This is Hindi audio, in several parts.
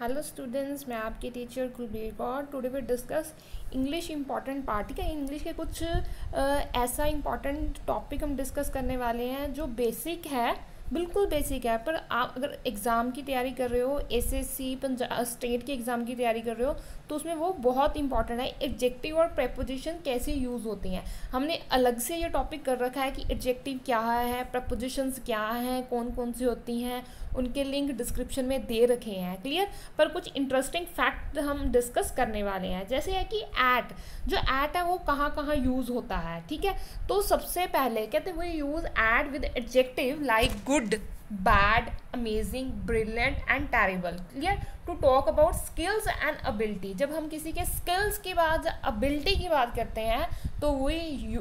हेलो स्टूडेंट्स मैं आपके teacher Kulbir Kaur today we discuss English important part ठीक है? इंग्लिश के कुछ आ, ऐसा इंपॉर्टेंट टॉपिक हम डिस्कस करने वाले हैं जो बेसिक है बिल्कुल बेसिक है, पर आप अगर एग्ज़ाम की तैयारी कर रहे हो S S C Punjab state के एग्ज़ाम की तैयारी कर रहे हो तो उसमें वो बहुत इंपॉर्टेंट है एडजेक्टिव और प्रपोजिशन कैसे यूज़ होती हैं। हमने अलग से ये टॉपिक कर रखा है कि एडजेक्टिव क्या है प्रपोजिशंस क्या हैं कौन कौन सी होती हैं, उनके लिंक डिस्क्रिप्शन में दे रखे हैं क्लियर पर कुछ इंटरेस्टिंग फैक्ट हम डिस्कस करने वाले हैं, जैसे है कि ऐट जो ऐट है वो कहाँ कहाँ यूज़ होता है, ठीक है? तो सबसे पहले कहते हैं we use at with adjective like good bad amazing brilliant and terrible clear to talk about skills and ability जब हम किसी के स्किल्स की बात अबिलिटी की बात करते हैं तो we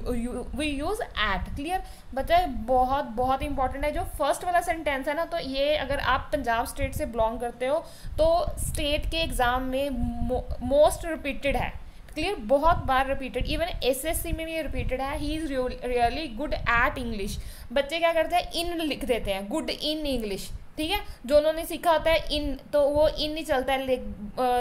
we use at clear बच्चा, बहुत बहुत इंपॉर्टेंट है जो फ़र्स्ट वाला सेंटेंस है ना तो ये अगर आप पंजाब स्टेट से बिलोंग करते हो तो स्टेट के एग्ज़ाम में मोस्ट रिपीटेड है। क्लियर बहुत बार रिपीटेड इवन एसएससी में भी रिपीटेड है. He is really good at English बच्चे क्या करते हैं? इन लिख देते हैं. गुड इन इंग्लिश ठीक है? जो उन्होंने सीखा होता है इन तो वो इन नहीं चलता है.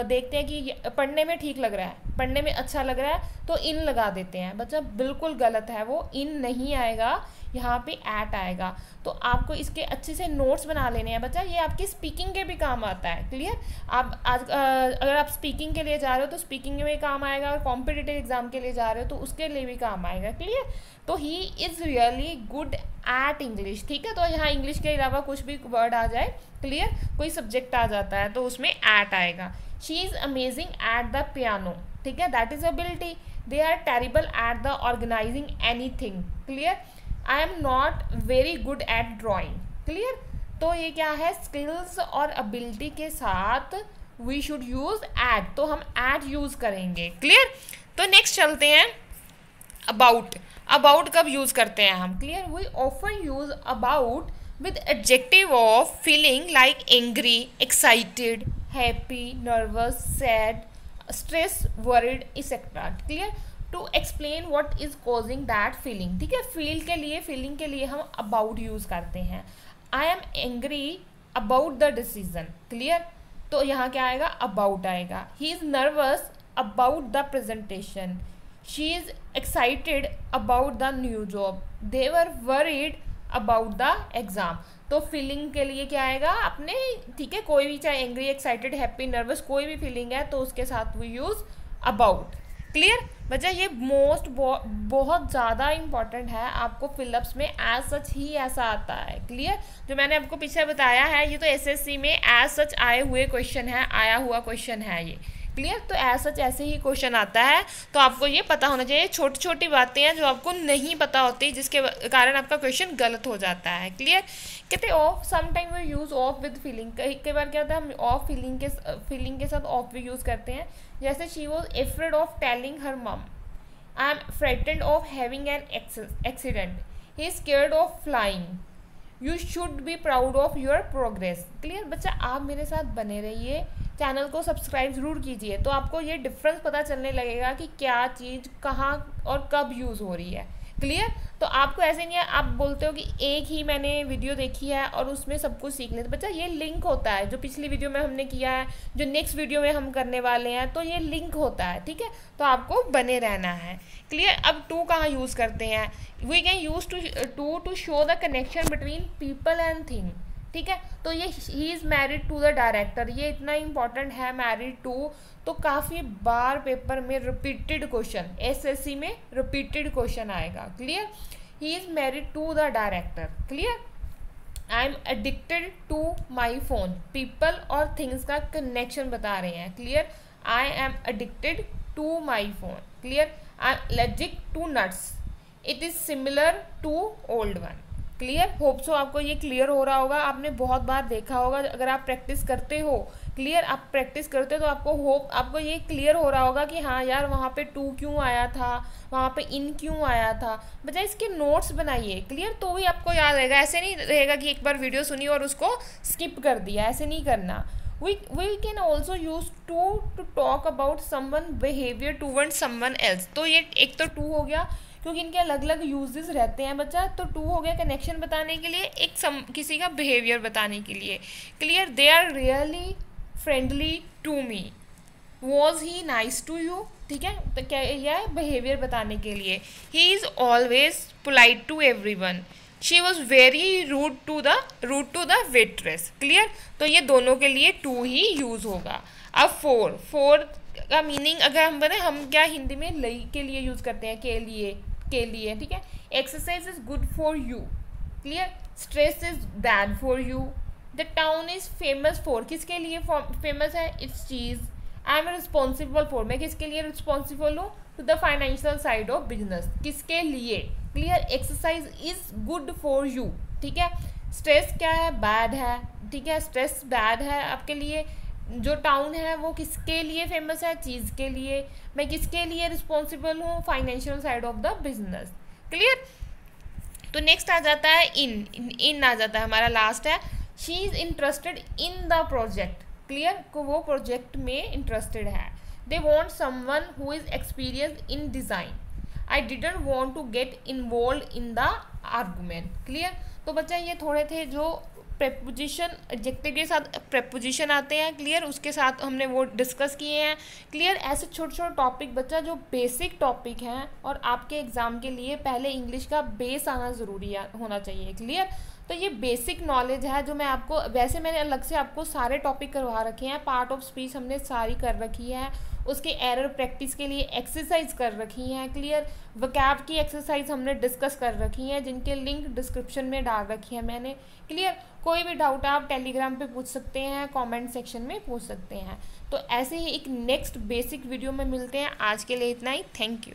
देखते हैं कि पढ़ने में ठीक लग रहा है. पढ़ने में अच्छा लग रहा है तो इन लगा देते हैं। बच्चा बिल्कुल गलत है वो, इन नहीं आएगा, यहाँ पे ऐट आएगा। तो आपको इसके अच्छे से नोट्स बना लेने हैं। बच्चा, ये आपकी स्पीकिंग के भी काम आता है क्लियर आप आज अगर आप स्पीकिंग के लिए जा रहे हो तो स्पीकिंग में काम आएगा और कॉम्पिटिटिव एग्ज़ाम के लिए जा रहे हो तो उसके लिए भी काम आएगा क्लियर तो he is really good at English ठीक है? तो यहाँ इंग्लिश के अलावा कुछ भी वर्ड आ जाए क्लियर कोई सब्जेक्ट आ जाता है तो उसमें ऐट आएगा। She is amazing at the piano ठीक है? That is ability they are terrible at the organizing anything clear I am not very good at drawing clear तो ये क्या है? स्किल्स और अबिलिटी के साथ वी शुड यूज़ एड तो हम एड यूज़ करेंगे. क्लियर तो नेक्स्ट चलते हैं. अबाउट अबाउट कब यूज़ करते हैं हम? Clear we offer use about with adjective of feeling like angry excited happy nervous sad stress worried etcetera clear to explain what is causing that feeling ठीक है? फील के लिए फीलिंग के लिए हम अबाउट यूज़ करते हैं। I am angry about the decision clear तो यहाँ क्या आएगा? अबाउट आएगा। He is nervous about the presentation she is excited about the new job they were worried about the exam तो फीलिंग के लिए क्या आएगा? अपने, ठीक है, कोई भी चाहे एंग्री एक्साइटेड हैप्पी नर्वस कोई भी फीलिंग है तो उसके साथ वी यूज़ अबाउट क्लियर बच्चा, ये मोस्ट बहुत ज़्यादा इंपॉर्टेंट है आपको फिलअप्स में एज सच ही ऐसा आता है. क्लियर जो मैंने आपको पीछे बताया है, ये तो एसएससी में एज सच आए हुए क्वेश्चन है, आया हुआ क्वेश्चन है ये. क्लियर तो एज सच ऐसे ही क्वेश्चन आता है। तो आपको ये पता होना चाहिए छोटी छोटी बातें हैं जो आपको नहीं पता होती, जिसके कारण आपका क्वेश्चन गलत हो जाता है। क्लियर कहते of sometime we use of with feeling कई बार क्या होता है, हम ऑफ़ फीलिंग के फीलिंग के साथ ऑफ़ भी यूज़ करते हैं। जैसे she was afraid of telling her mom I am frightened of having an accident he scared of flying you should be proud of your progress clear बच्चा, आप मेरे साथ बने रहिए। चैनल को सब्सक्राइब ज़रूर कीजिए। तो आपको ये डिफरेंस पता चलने लगेगा कि क्या चीज़ कहाँ और कब यूज़ हो रही है। क्लियर तो आपको ऐसे नहीं है, आप बोलते हो कि एक ही मैंने वीडियो देखी है और उसमें सब कुछ सीखने लेते बच्चा ये लिंक होता है, जो पिछली वीडियो में हमने किया है, जो नेक्स्ट वीडियो में हम करने वाले हैं तो ये लिंक होता है, ठीक है? तो आपको बने रहना है। क्लियर अब टू कहाँ यूज़ करते हैं? We can use to to to show the connection between people and thing ठीक है? तो ये he is married to the director ये इतना इंपॉर्टेंट है मैरिड टू तो काफ़ी बार पेपर में रिपीटेड क्वेश्चन एसएससी में रिपीटेड क्वेश्चन आएगा. Clear he is married to the director clear I am addicted to my phone people और थिंग्स का कनेक्शन बता रहे हैं. Clear I am addicted to my phone clear I am allergic to nuts it is similar to old one clear hope so आपको ये क्लियर हो रहा होगा। आपने बहुत बार देखा होगा, अगर आप प्रैक्टिस करते हो क्लियर आप प्रैक्टिस करते हो तो आपको होप आपको ये क्लियर हो रहा होगा कि हाँ यार, वहाँ पे टू क्यों आया था? वहाँ पे इन क्यों आया था? बजाय इसके नोट्स बनाइए। क्लियर तो भी आपको याद रहेगा। ऐसे नहीं रहेगा कि एक बार वीडियो सुनी और उसको स्किप कर दिया। ऐसे नहीं करना। We can also use to to talk about someone behaviour to one someone else तो ये एक तो टू हो गया। क्योंकि इनके अलग अलग यूजेस रहते हैं बच्चा तो टू हो गया कनेक्शन बताने के लिए, एक सम, किसी का बिहेवियर बताने के लिए। Clear they are really friendly to me was he nice to you ठीक है? तो क्या यह बिहेवियर बताने के लिए। He is always polite to everyone she was very rude to the rude to the waitress clear तो ये दोनों के लिए टू ही यूज़ होगा। अब फोर फोर का मीनिंग अगर हम बने हम क्या हिंदी में लई के लिए यूज़ करते हैं? के लिए। के लिए, ठीक है? Exercise is good for you clear stress is bad for you the town is famous for किसके लिए फ़ेमस है? It's cheese I am responsible for मैं किसके लिए रिस्पॉन्सिबल हूँ? To the financial side of business किसके लिए? Clear exercise is good for you ठीक है? स्ट्रेस क्या है? बैड है. ठीक है? स्ट्रेस बैड है आपके लिए? जो टाउन है, वो किसके लिए फ़ेमस है? चीज़ के लिए। मैं किसके लिए रिस्पॉन्सिबल हूँ? Financial side of the business clear तो नेक्स्ट आ जाता है इन इन आ जाता है हमारा लास्ट है। She is interested in the project clear को वो प्रोजेक्ट में इंटरेस्टेड है। They want someone who is experience in design I didn't want to get involve in the argument clear तो बच्चा, ये थोड़े थे जो प्रेपोजिशन एडजेक्टिव के साथ प्रेपोजिशन आते हैं क्लियर उसके साथ हमने वो डिस्कस किए हैं। क्लियर ऐसे छोटे छोटे टॉपिक बच्चा, जो बेसिक टॉपिक हैं और आपके एग्ज़ाम के लिए पहले इंग्लिश का बेस आना ज़रूरी होना चाहिए। क्लियर तो ये बेसिक नॉलेज है जो मैं आपको, वैसे मैंने अलग से आपको सारे टॉपिक करवा रखे हैं। पार्ट ऑफ़ स्पीच हमने सारी कर रखी है। उसके एरर प्रैक्टिस के लिए एक्सरसाइज कर रखी हैं क्लियर वकैब की एक्सरसाइज हमने डिस्कस कर रखी हैं, जिनके लिंक डिस्क्रिप्शन में डाल रखी है मैंने। क्लियर कोई भी डाउट आप टेलीग्राम पे पूछ सकते हैं कमेंट सेक्शन में पूछ सकते हैं। तो ऐसे ही एक नेक्स्ट बेसिक वीडियो में मिलते हैं। आज के लिए इतना ही। Thank you